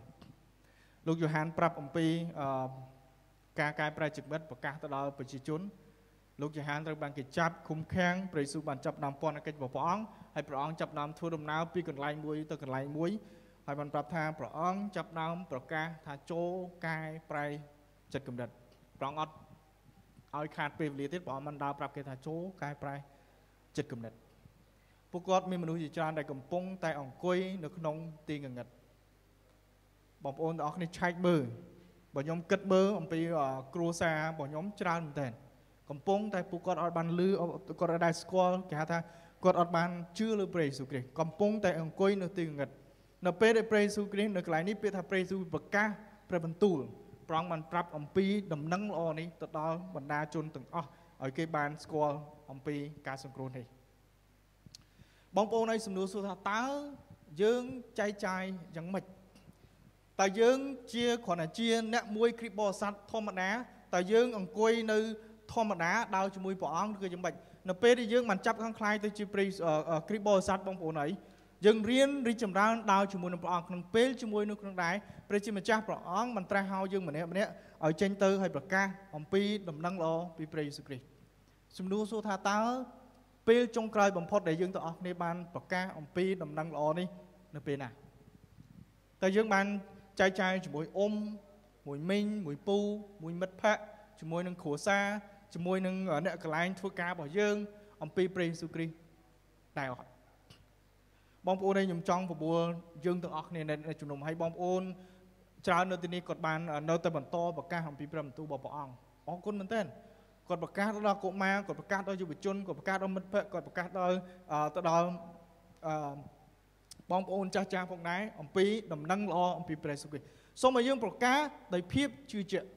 លោកយ៉ូហានប្រាប់អំពីការកែប្រែចិត្តគំនិតប្រកាសទៅដល់ប្រជាជនលោកយូហានត្រូវបានគេចាប់ឃុំឃាំងព្រះយេស៊ូវបានចាប់ដើមពន្ធកិច្ចរបស់ព្រះអង្គហើយព្រះអង្គចាប់ដើមធ្វើដំណើរពីកន្លែងមួយទៅកន្លែងមួយហើយបានប្រាប់ថាព្រះអង្គចាប់ដើមប្រកាសថាចូលកែប្រែចិត្តគំនិតព្រះអង្គអត់ឲ្យខាតពេលវេលាទៀតព្រះអង្គបានដើរប្រាប់គេថាចូលកែប្រែចិត្តគំនិតពួកគាត់មានមនុស្សជាច្រើនដែលកំពុងតែអង្គុយនៅក្នុងទីងងឹត បងប្អូនទាំងអស់គ្នាឆែកមើលបើខ្ញុំគិតមើលអំពីគ្រួសាររបស់ខ្ញុំច្រើនមែនតើកំពុងតែពួកគាត់អត់បានលឺគាត់អត់ដែលស្គាល់គេហៅថាគាត់អត់បានជឿលើព្រះយេស៊ូវគ្រីស្ទកំពុងតែអង្គុយនៅទីងងឹតនៅពេលដែលព្រះយេស៊ូវគ្រីស្ទនៅកន្លែងនេះពាក្យថាព្រះយេស៊ូវប្រកាសព្រះបន្ទូលព្រះអង្គបានប្រាប់អំពីដំណឹងល្អនេះទៅដល់បណ្ដាជនទាំងអស់ឲ្យគេបានស្គាល់អំពីការសង្គ្រោះនេះបងប្អូនឲ្យសំណួរសួរថាតើយើងចែកចាយយ៉ាងម៉េច តើយើងជាគ្រាន់តែជាអ្នកមួយគ្រីស្ទបរិស័ទធម្មតាតើយើងអង្គុយនៅធម្មតាដើរជាមួយព្រះអង្គគឺយ៉ាងម៉េចនៅពេលដែលយើងបានចាប់ខាងខ្លាយទៅជាគ្រីស្ទបរិស័ទបងប្អូនអីយើងរៀនរីចម្រើនដើរជាមួយនឹងព្រះអង្គក្នុងពេលជាមួយនៅក្នុងដែរព្រះជាម្ចាស់ព្រះអង្គបានត្រាស់ហៅយើងម្នាក់ម្នាក់ឲ្យចេញទៅឲ្យប្រកាសអំពីដំណឹងល្អពីព្រះយេស៊ូវគ្រីស្ទសំណួរសួរថាតើពេលចុងក្រោយបំផុតដែលយើងទាំងអស់គ្នាបានប្រកាសអំពីដំណឹងល្អនេះនៅពេលណាតើយើងបាន ចែកចាយជាមួយអ៊ំមួយមីងមួយពូមួយមិត្តភ័ក្តិជាមួយនឹងគ្រួសារជាមួយនឹងអ្នកកន្លែងធ្វើការរបស់យើង អំពីព្រះយេស៊ូវគ្រីស្ទតែអត់បងប្អូនឯងខ្ញុំចង់បបួលយើងទាំងអស់គ្នានៅជំនុំឲ្យបងប្អូនច្រើននៅទីនេះគាត់បាននៅតែបន្តប្រកាសអំពីព្រះបន្ទូលរបស់ព្រះអង្គអរគុណមែនទែនគាត់ប្រកាសដល់កុមារគាត់ប្រកាសដល់យុវជនគាត់ប្រកាសដល់មិត្តភ័ក្តិគាត់ប្រកាសដល់ទៅដល់អឺ បងប្អូនចាស់ចាស់ផងដែរអំពីដំណឹងល្អអំពីព្រះយេស៊ូវគ្រីស្ទសូមឲ្យយើងប្រកាសដោយភាពជឿជាក់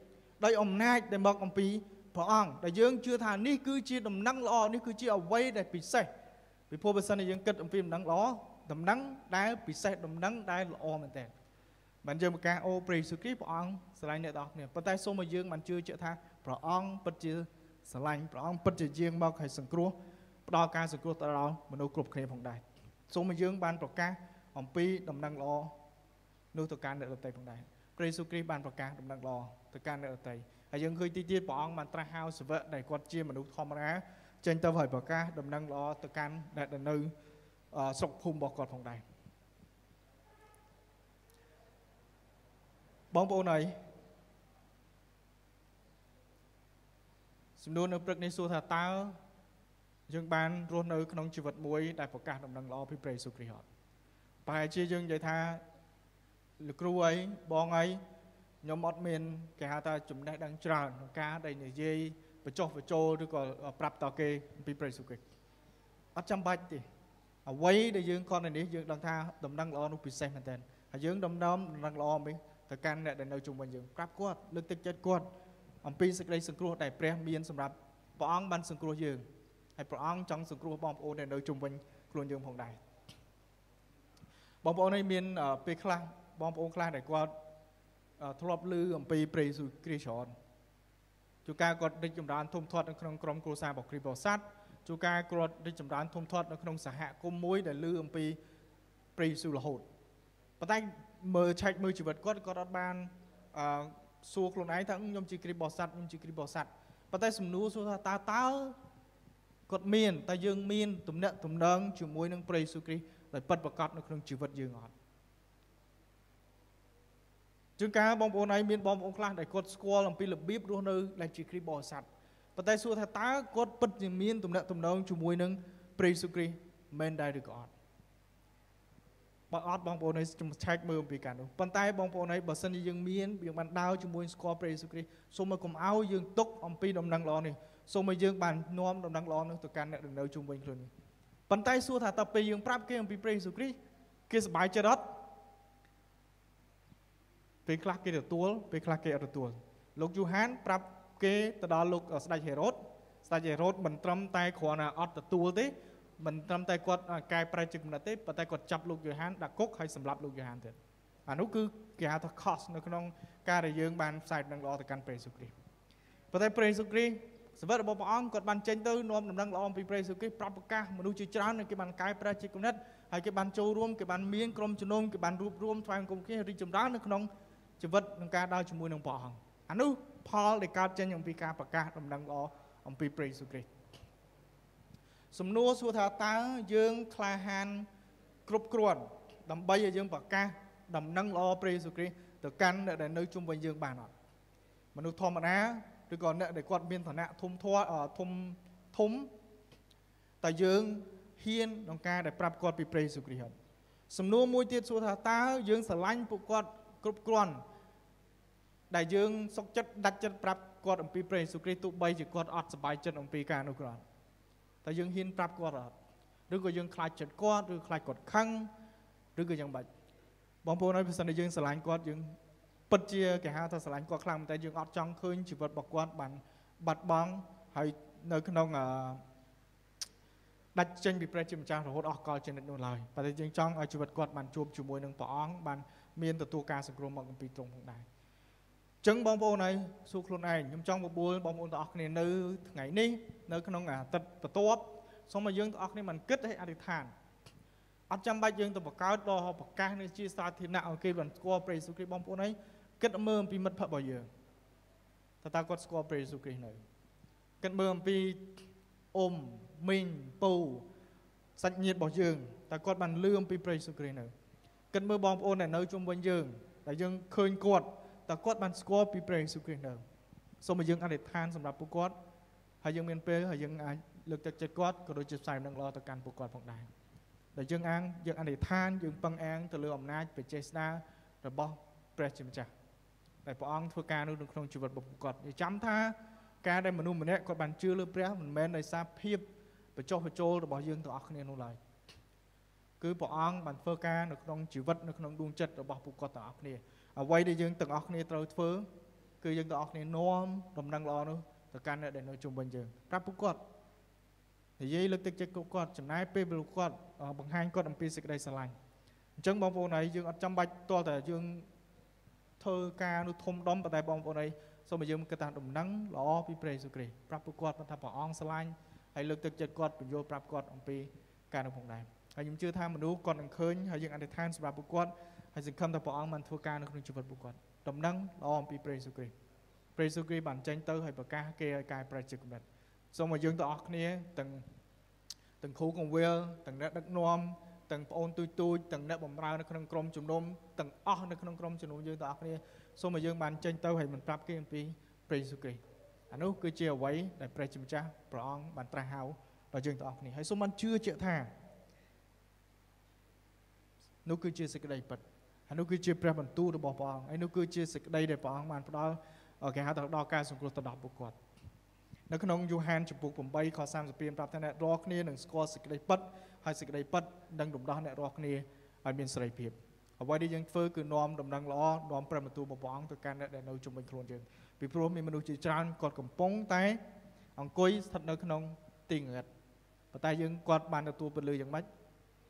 ដោយអំណាចដែលមកអំពីព្រះអង្គដែលយើងជឿថានេះគឺជាដំណឹងល្អនេះគឺជាអ្វីដែលពិសេសពីព្រោះបើសិនជាយើងគិតអំពីដំណឹងល្អដំណឹងដែលពិសេសដំណឹងដែលល្អមែនតើបានយើងប្រកាសអូព្រះយេស៊ូវគ្រីស្ទព្រះអង្គស្រឡាញ់អ្នកទាំងអស់គ្នាប៉ុន្តែសូមឲ្យយើងបានជឿជាក់ថាព្រះអង្គពិតជាស្រឡាញ់ព្រះអង្គពិតជាយាងមកឲ្យសង្គ្រោះផ្ដល់ការសង្គ្រោះទៅដល់មនុស្សគ្រប់គ្នាផងដែរ សូមឲ្យយើងបានប្រកាសអំពីដំណឹងល្អនោះទៅកាន់អ្នកដទៃផងដែរព្រះយេស៊ូវគ្រីស្ទបានប្រកាសដំណឹងល្អទៅកាន់អ្នកដទៃហើយយើងឃើញទីទៀតព្រះអង្គបានត្រាស់ហៅសាវកដែលគាត់ជាមនុស្សធម្មតាចេញទៅឲ្យប្រកាសដំណឹងល្អទៅកាន់អ្នកដែលនៅស្រុកភូមិរបស់គាត់ផងដែរបងប្អូនអីសំណួរនៅព្រឹកនេះសួរថាតើ យើងបានរស់នៅក្នុងជីវិតមួយដែលប្រកាសដំណឹងល្អពីព្រះយេស៊ូវគ្រីស្ទអត់ប្រហែលជាយើងនិយាយថាលោកគ្រូអីបងអីខ្ញុំអត់មានគេហៅថាចំណេះដឹងច្រើនក្នុងការដែលនិយាយបញ្ចុះបញ្ចូលឬក៏ប្រាប់តគេអំពីព្រះយេស៊ូវគ្រីស្ទអត់ចាំបាច់ទេអ្វីដែលយើងគាត់នៅនេះយើងដឹងថាដំណឹងល្អនោះពិសេសមែនទែនហើយយើងដំណំដំណឹងល្អនេះទៅកាន់អ្នកដែលនៅជុំវិញយើងប្រាប់គាត់លើកទឹកចិត្តគាត់អំពីសេចក្តីសង្គ្រោះដែលព្រះមានសម្រាប់ព្រះអង្គបានសង្គ្រោះយើង ហើយព្រះអង្គចង់សង្គ្រោះបងប្អូនដែលនៅជុំវិញខ្លួនយើងផងដែរបងប្អូននេះមានពេលខ្លះបងប្អូនខ្លះដែលគាត់ធ្លាប់ឮអំពីព្រះយេស៊ូវគ្រីស្ទច្រើនជួនកាលគាត់រីកចម្រើនធំធាត់នៅក្នុងក្រុមគ្រួសាររបស់គ្រីស្ទបរិស័ទជួនកាលគាត់រីកចម្រើនធំធាត់នៅក្នុងសហគមន៍មួយដែលឮអំពីព្រះយេស៊ូវរហូតប៉ុន្តែមើលឆែកមើលជីវិតគាត់គាត់អត់បានអឺសួរខ្លួនឯងថាខ្ញុំជាគ្រីស្ទបរិស័ទខ្ញុំជាគ្រីស្ទបរិស័ទប៉ុន្តែសំណួរសួរថាតើតើ គាត់មានតែយើងមានទំនាក់ទំនងជាមួយនឹងព្រះយេស៊ូវគ្រីស្ទដោយពិតប្រាកដនៅក្នុងជីវិតយើងអត់ជាងការបងប្អូនឯងមានបងប្អូនខ្លះដែលគាត់ស្គាល់អំពីរបៀបរស់នៅដែលជាគ្រីស្ទបរិស័ទប៉ុន្តែសួរថាតើគាត់ពិតជាមានទំនាក់ទំនងជាមួយនឹងព្រះយេស៊ូវគ្រីស្ទមែនដែរឬក៏អត់ បើអត់បងប្អូនឯងខ្ញុំឆែកមើលអំពីការនោះប៉ុន្តែបងប្អូនឯងបើសិនជាយើងមានយើងបានដើរជាមួយស្គាល់ព្រះយេស៊ូវគ្រីស្ទសូមឲ្យកុំឲ្យយើងទុកអំពីដំណឹងល្អនេះសូមឲ្យយើងបាននាំដំណឹងល្អនោះទៅកាន់អ្នកដែលនៅជុំវិញខ្លួននេះប៉ុន្តែសួរថាតើពេលយើងប្រាប់គេអំពីព្រះយេស៊ូវគ្រីស្ទគេសប្បាយចិត្តអត់ពេលខ្លះគេទទួលពេលខ្លះគេអត់ទទួលលោកយូហានប្រាប់គេទៅដល់លោកស្ដេចហេរ៉ូតស្ដេចហេរ៉ូតមិនត្រឹមតែគ្រាន់តែអត់ទទួលទេ មិនត្រឹមតែគាត់កែប្រែចិត្តគំនិតទេប៉ុន្តែគាត់ចាប់លោកយូហានដាក់គុកហើយសម្លាប់លោកយូហានទៀតអានោះគឺគេហៅថា cost នៅក្នុងការដែលយើងបានផ្សាយដំណឹងល្អទៅកាន់ព្រះយេស៊ូវគ្រីស្ទប៉ុន្តែព្រះយេស៊ូវគ្រីស្ទសវិតរបស់ព្រះអង្គគាត់បានចេញទៅនាំដំណឹងល្អអំពីព្រះយេស៊ូវគ្រីស្ទប្រាប់ប្រកាសមនុស្សជាច្រើនគេបានកែប្រែចិត្តគំនិតហើយគេបានចូលរួមគេបានមានក្រុមជំនុំគេបានរួបរวมថ្វាយបង្គំគ្នារីកចម្រើននៅក្នុងជីវិតក្នុងការដើរជាមួយនឹងព្រះអង្គអានោះផលដែលកើតចេញអំពីការប្រកាសដំណឹងល្អអំពីព្រះយេស៊ូវគ្រីស្ទ សំណួរសួរថាតើយើងក្លាហានគ្រប់គ្រាន់ដើម្បីឲ្យយើងប្រកាសដំណឹងល្អព្រះយេស៊ូវគ្រីស្ទទៅកាន់អ្នកដែលនៅជុំវិញយើងបានអត់មនុស្សធម្មតាឬក៏អ្នកដែលគាត់មានឋានៈធំធាត់ធំធំតែយើងហ៊ានក្នុងការដែលប្រាប់គាត់ពីព្រះយេស៊ូវគ្រីស្ទសំណួរមួយទៀតសួរថាតើយើងស្រឡាញ់ពួកគាត់គ្រប់គ្រាន់ដែលយើងសុកចិត្តដាច់ចិត្តប្រាប់គាត់អំពីព្រះយេស៊ូវគ្រីស្ទទោះបីជាគាត់អត់សប្បាយចិត្តអំពីការនោះគ្រាន់ តែយើងហ៊ានប្រាប់គាត់អត់ឬក៏យើងខ្លាចចិត្តគាត់ឬខ្លាចគាត់ខឹងឬក៏យ៉ាងម៉េចបងប្អូនហើយបើសិនជាយើងស្រឡាញ់គាត់យើងពិតជាគេហៅថាស្រឡាញ់គាត់ខ្លាំងតែយើងអត់ចង់ឃើញជីវិតរបស់គាត់បានបាត់បង់ហើយនៅក្នុងអឺដាច់ចេញពីព្រះជាម្ចាស់រហូតអស់កលចំណិតនោះឡើយប៉ុន្តែយើងចង់ឲ្យជីវិតគាត់បានជួបជាមួយនឹងព្រះអង្គបានមានទទួលការសង្គ្រោះមកអំពីទ្រង់ផងដែរ ចឹងបងប្អូនហើយសួរខ្លួនឯងខ្ញុំចង់បបួលបងប្អូនទាំងអស់គ្នានៅថ្ងៃនេះនៅក្នុងអាទិត្យបន្ទាប់សូមឲ្យយើងទាំងអស់គ្នាមិនគិតឲ្យអធិដ្ឋានអត់ចាំបាច់យើងទៅបង្កើតដល់ប្រកាសនេះជាសាធារណៈឲ្យគេបានស្គាល់ព្រះយេស៊ូវគ្រីស្ទបងប្អូនហើយគិតមើលអំពីមិត្តភក្តិរបស់យើងតើតើគាត់ស្គាល់ព្រះយេស៊ូវគ្រីស្ទនៅគិតមើលអំពីអ៊ំមីងពូសាច់ញាតិរបស់យើងតើគាត់បានលឺអំពីព្រះយេស៊ូវគ្រីស្ទនៅគិតមើលបងប្អូនដែលនៅជុំវិញយើងដែលយើងឃើញគាត់ តើគាត់បានស្គាល់ពីព្រះយេស៊ូវគ្រីស្ទនៅសូមឲ្យយើងអធិដ្ឋានសម្រាប់ពួកគាត់ហើយយើងមានពេលហើយយើងអាចលើកទឹកចិត្តគាត់ក៏ដូចជាផ្សាយនឹងល្អទៅកាន់ពួកគាត់ផងដែរដែលយើងអាងយើងអធិដ្ឋានយើងពឹងអាងទៅលើអំណាចបច្ចេស្តារបស់ព្រះជាម្ចាស់ដែលព្រះអង្គធ្វើការនោះនៅក្នុងជីវិតរបស់ពួកគាត់និយាយចាំថាការដែលមនុស្សម្នាក់គាត់បានជឿលើព្រះមិនមែនដោយសារភាពបញ្ចុះបញ្ចូលរបស់យើងទាំងអស់គ្នានោះឡើយគឺព្រះអង្គបានធ្វើការនៅក្នុងជីវិតនៅក្នុងដួងចិត្តរបស់ពួកគាត់ទាំងអស់គ្នា អ្វីដែលយើងទាំងអស់គ្នាត្រូវធ្វើគឺយើងទាំងអស់គ្នានាំដំណឹងល្អនោះទៅកាន់អ្នកដែលនៅជុំវិញយើងប្រាប់ពួកគាត់និយាយលើកទឹកចិត្តពួកគាត់ចំណាយពេលពួកគាត់បង្ហាញគាត់អំពីសេចក្តីស្រឡាញ់អញ្ចឹងបងប្អូនហើយយើងអត់ចាំបាច់តតែយើងធ្វើការនោះធំដុំប៉ុន្តែបងប្អូនហើយសូមឲ្យយើងគិតថាដំណឹងល្អពីព្រះយេស៊ូវគ្រីស្ទប្រាប់ពួកគាត់ថាព្រះអង្គស្រឡាញ់ហើយលើកទឹកចិត្តគាត់បញ្យល់ប្រាប់គាត់អំពីការនោះផងដែរហើយខ្ញុំជឿថាមនុស្សគាត់នឹងឃើញហើយយើងអធិដ្ឋានសម្រាប់ពួកគាត់ ហើយសង្ឃឹមថាព្រះអង្គបានធ្វើការនៅក្នុងជីវិតពួកគាត់ដំណឹងល្អអំពីព្រះយេស៊ូវគ្រីស្ទព្រះយេស៊ូវគ្រីស្ទបានចេញទៅហើយប្រកាសគេឲ្យកែប្រែចិត្តគំនិតសូមឲ្យយើងទាំងអស់គ្នាទាំងទាំងគ្រូកងវិលទាំងអ្នកដឹកនាំទាំងប្អូនទូចទូចទាំងអ្នកបម្រើនៅក្នុងក្រុមជំនុំទាំងអស់នៅក្នុងក្រុមជំនុំយើងទាំងអស់គ្នាសូមឲ្យយើងបានចេញទៅហើយមិនប្រាប់គេអំពីព្រះយេស៊ូវគ្រីស្ទអានោះគឺជាអ្វីដែលព្រះជាម្ចាស់ព្រះអង្គបានត្រាស់ហៅដល់យើងទាំងអស់គ្នាហើយសូមបានជឿជាក់ថានោះគឺជាសេចក្តីពិត ហើយនោះគឺជាព្រះបន្ទូលរបស់ព្រះអង្គហើយនោះគឺជាសេចក្តីដែលព្រះអង្គបានផ្ដល់គេហៅថាដល់ការសង្គ្រោះទៅដល់ពួកគាត់នៅក្នុងយូហានចំពុក8ខ32ប្រាប់ថាអ្នករាល់គ្នានឹងស្គាល់សេចក្តីពិតហើយសេចក្តីពិតនឹងរំដោះអ្នករាល់គ្នាឲ្យមានសេរីភាពអ្វីដែលយើងធ្វើគឺនាំដំណឹងល្អនាំព្រះបន្ទូលរបស់ព្រះអង្គទៅកាន់អ្នកដែលនៅជុំវិញខ្លួនយើងពីព្រោះមានមនុស្សជាច្រើនគាត់កំពុងតែអង្គុយស្ថិតនៅក្នុងទីងងឹតប៉ុន្តែយើងគាត់បានទទួលពលឺយ៉ាងម៉េច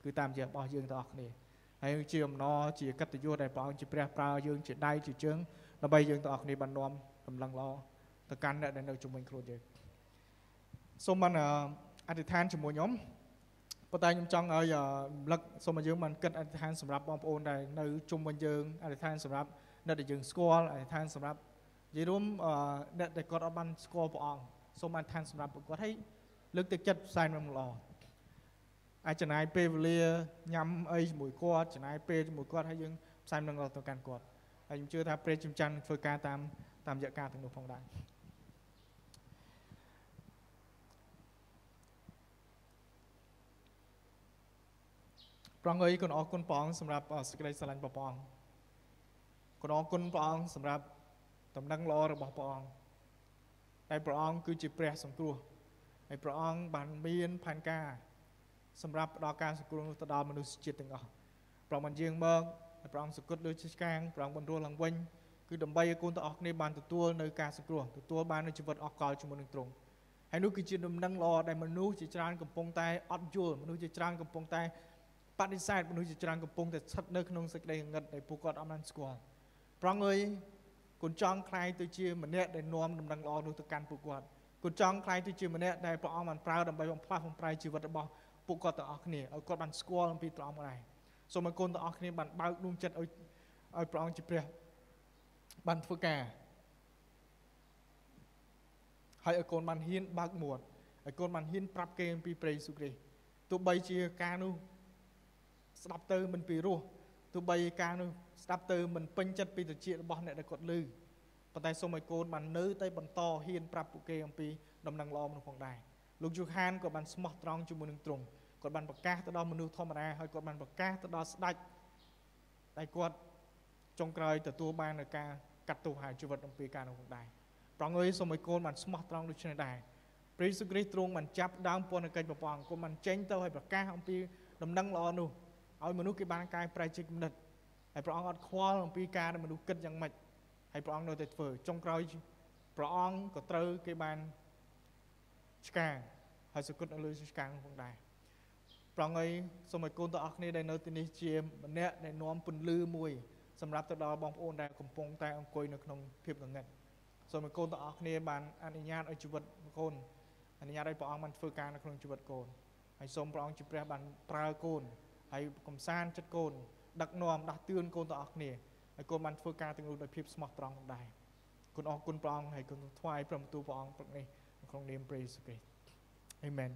គឺតាមជារបស់យើងទាំងអស់គ្នា ហើយជាអំណរជាកិត្តិយសដែលព្រះអង្គជាព្រះប្រើយើងជាដៃជាជើងដើម្បីយើងទាំងអស់គ្នាបាននាំកម្លាំងល្អទៅកាន់អ្នកដែលនៅជុំវិញខ្លួនយើងសូមបានអធិដ្ឋានជាមួយខ្ញុំប៉ុន្តែខ្ញុំចង់ឲ្យរំលឹកសូមឲ្យយើងបានគិតអធិដ្ឋានសម្រាប់បងប្អូនដែលនៅជុំវិញយើងអធិដ្ឋានសម្រាប់អ្នកដែលយើងស្គាល់អធិដ្ឋានសម្រាប់និយាយរួមអ្នកដែលគាត់អត់បានស្គាល់ព្រះអង្គសូមអធិដ្ឋានសម្រាប់ពួកគាត់ឲ្យលើកទឹកចិត្តផ្សាយនឹងល្អ អាចចំណាយពេលវេលាញ៉ាំអីជាមួយគាត់ចំណាយពេលជាមួយគាត់ហើយយើងផ្សាយនឹងល្អទៅកាន់គាត់ហើយខ្ញុំជឿថាព្រះជំច័ន្ទធ្វើការតាមតាមរយៈការទាំងនោះផងដែរព្រះអង្គអើយគុណអរគុណព្រះអង្គសម្រាប់សេចក្តីស្រឡាញ់ព្រះអង្គគុណអរគុណព្រះអង្គសម្រាប់ដំណឹងល្អរបស់ព្រះអង្គតែព្រះអង្គគឺជាព្រះសង្គ្រោះហើយព្រះអង្គបានមានផែនការ សម្រាប់ផ្ដល់ការសង្គ្រោះនោះទៅដល់មនុស្សជាតិទាំងអស់ព្រះអង្គបានយាងមកហើយព្រះអង្គសគត់លើជាឆ្កាងព្រះអង្គបានរស់ឡើងវិញគឺដើម្បីឲ្យកូនទាំងអស់គ្នាបានទទួលនៅការសង្គ្រោះទទួលបាននៅជីវិតអស់កលជាមួយនឹងទ្រង់ហើយនោះគឺជាដំណឹងល្អដែលមនុស្សជាច្រើនកំពុងតែអត់យល់មនុស្សជាច្រើនកំពុងតែបដិសេធមនុស្សជាច្រើនកំពុងតែស្ថិតនៅក្នុងសេចក្តីងឹតដែលពួកគាត់អត់បានស្គាល់ប្រងអើយគុណចង់ខ្លាយទៅជាម្នាក់ដែលនាំដំណឹងល្អនោះទៅកាន់ពួកគាត់គុណចង់ខ្លាយទៅជាម្នាក់ដែលព្រះអង្គបានប្រើដើម្បីបំផ្លាស់បំប្រែជីវិតរបស់ ពួកគាត់ទាំងអស់គ្នាឲ្យគាត់បានស្គាល់អំពីព្រះអង្គដែរសូមឲ្យកូនទាំងអស់គ្នាបានបើកដួងចិត្តឲ្យឲ្យព្រះអង្គជាព្រះបានធ្វើការហើយឲ្យកូនបានហ៊ានបើកមាត់ឲ្យកូនបានហ៊ានប្រាប់គេអំពីព្រះយេស៊ូវគ្រីស្ទទោះបីជាការនោះស្ដាប់ទៅមិនពីរោះទោះបីការនោះស្ដាប់ទៅមិនពេញចិត្តពីត្រចៀករបស់អ្នកដែលគាត់ឮប៉ុន្តែសូមឲ្យកូនបាននៅតែបន្តហ៊ានប្រាប់ពួកគេអំពីដំណឹងល្អនោះផងដែរ លោកយូហានក៏បានស្មោះត្រង់ជាមួយនឹងទ្រង់គាត់បានប្រកាសទៅដល់មនុស្សធម្មតាហើយគាត់បានប្រកាសទៅដល់ស្ដេចតែគាត់ចុងក្រោយទទួលបាននៅការកាត់ទោសហើយជីវិតអំពីការនោះផងដែរប្រងអើយសូមឲ្យកូនបានស្មោះត្រង់ដូចនេះដែរព្រះយេស៊ូវគ្រីស្ទទ្រង់បានចាប់ដើមពន្ធកិច្ចប្រព័ន្ធគាត់បានចេញទៅឲ្យប្រកាសអំពីដំណឹងល្អនោះឲ្យមនុស្សគេបានកែប្រែជាគំនិតហើយព្រះអង្គអត់ខ្វល់អំពីការដែលមនុស្សគិតយ៉ាងម៉េចហើយព្រះអង្គនៅតែធ្វើចុងក្រោយព្រះអង្គក៏ត្រូវគេបានឆ្កាង ហើយសគត់នៅលើឆ្កាងផងដែរប្រងអីសូមឲ្យកូនទាំងអស់គ្នាដែលនៅទីនេះជាម្នាក់ដែលនាំពន្លឺមួយសម្រាប់ទៅដល់បងប្អូនដែលកំពុងតែអង្គុយនៅក្នុងភាពងងឹតសូមឲ្យកូនទាំងអស់គ្នាបានអនុញ្ញាតឲ្យជីវិតកូនអនុញ្ញាតឲ្យព្រះអង្គបានធ្វើការនៅក្នុងជីវិតកូនហើយសូមព្រះអង្គជាព្រះបានប្រើកូនហើយកំសាន្តចិត្តកូនដឹកនាំដាស់តឿនកូនទាំងអស់គ្នាហើយកូនបានធ្វើការទាំងនោះដោយភាពស្មោះត្រង់ដែរគុណអរគុណព្រះអង្គហើយគុណថ្វាយព្រះបន្ទូលព្រះអង្គព្រឹកនេះក្នុងនាមព្រះយេស៊ូវគ្រីស្ទ អេមែន